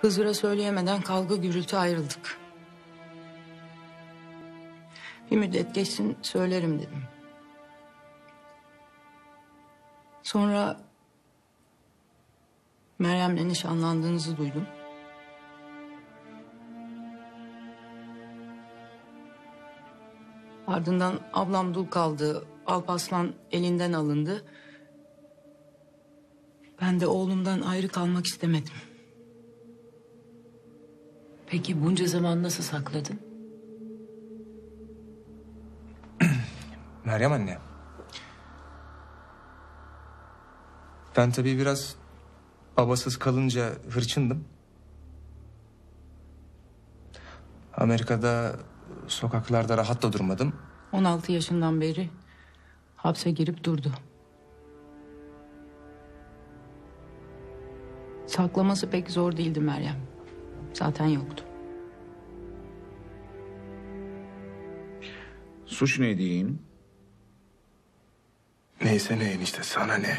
Hızır'a söyleyemeden kavga gürültü ayrıldık. Bir müddet geçsin söylerim dedim. Sonra Meryem'le nişanlandığınızı duydum. Ardından ablam dul kaldı. Alpaslan elinden alındı. Ben de oğlumdan ayrı kalmak istemedim. Peki bunca zaman nasıl sakladın? Meryem anne. Ben tabii biraz babasız kalınca hırçındım. Amerika'da sokaklarda rahat da durmadım. 16 yaşından beri hapse girip durdu. Saklaması pek zor değildi Meryem. Zaten yoktu. Suç neydi yeğenim? Neyse ne enişte sana ne?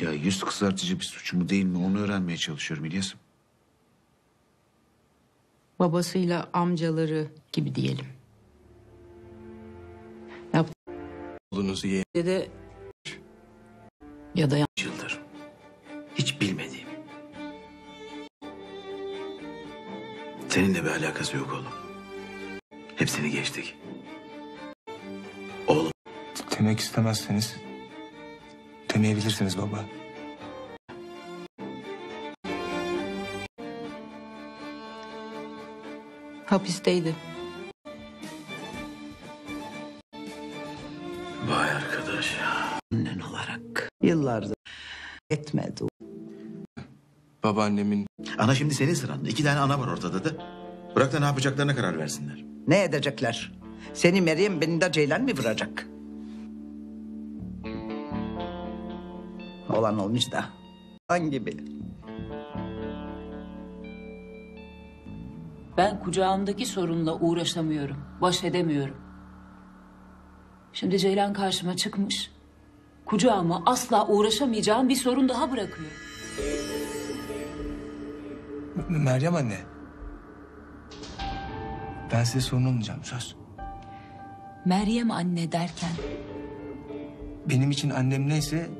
Ya yüz kızartıcı bir suç mu değil mi onu öğrenmeye çalışıyorum İlyas'ım. Babasıyla amcaları gibi diyelim. Oğlunuzu ye. Ya da Yıldır. Hiç bilmediğim. Seninle bir alakası yok oğlum. Hepsini geçtik. Oğlum Demek istemezseniz demeyebilirsiniz baba. hapisteydi. vay arkadaş ya. Annen olarak. Yıllardır etmedi. Babaannemin Ana şimdi senin sıran. İki tane ana var ortada da. Bırak da ne yapacaklarına karar versinler. Ne edecekler? Seni Meryem beni de Ceylan mı vuracak? Olan olmuş da. Hangi bilir? Ben kucağımdaki sorunla uğraşamıyorum. Baş edemiyorum. Şimdi Ceylan karşıma çıkmış. Kucağıma asla uğraşamayacağım bir sorun daha bırakıyor. Meryem anne. Ben size sorun olmayacağım söz. Meryem anne derken Benim için annem neyse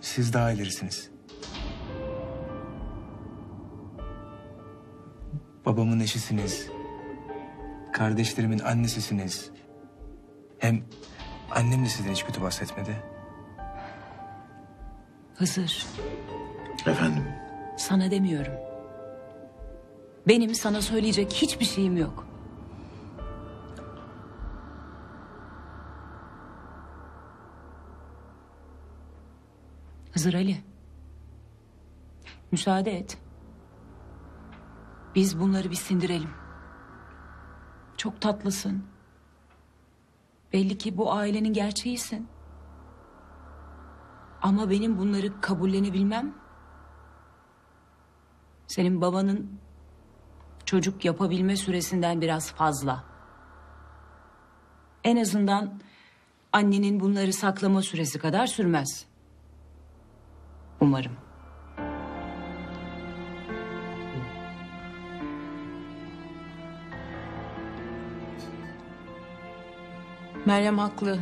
siz daha ilerisiniz. Babamın eşisiniz. Kardeşlerimin annesisiniz. Hem annem de sizden hiç kötü bahsetmedi. Hızır Efendim. sana demiyorum. Benim sana söyleyecek hiçbir şeyim yok. Hızır Ali. Müsaade et. Biz bunları bir sindirelim. Çok tatlısın. Belli ki bu ailenin gerçeğisin. Ama benim bunları kabullenebilmem senin babanın çocuk yapabilme süresinden biraz fazla. En azından annenin bunları saklama süresi kadar sürmez. Umarım. Meryem haklı.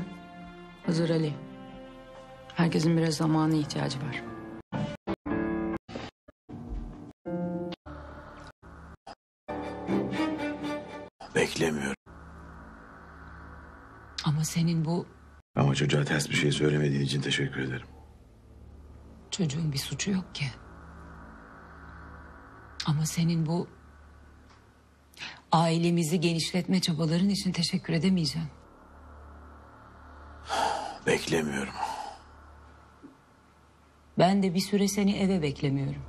Hızır Ali. Herkesin biraz zamana ihtiyacı var. Ama senin bu Ama çocuğa ters bir şey söylemediğin için teşekkür ederim. çocuğun bir suçu yok ki. Ama senin bu ailemizi genişletme çabaların için teşekkür edemeyeceğim. Beklemiyorum. Ben de bir süre seni eve beklemiyorum.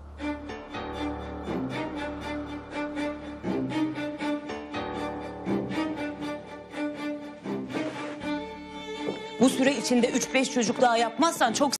Bu süre içinde üç beş çocuk daha yapmazsan çok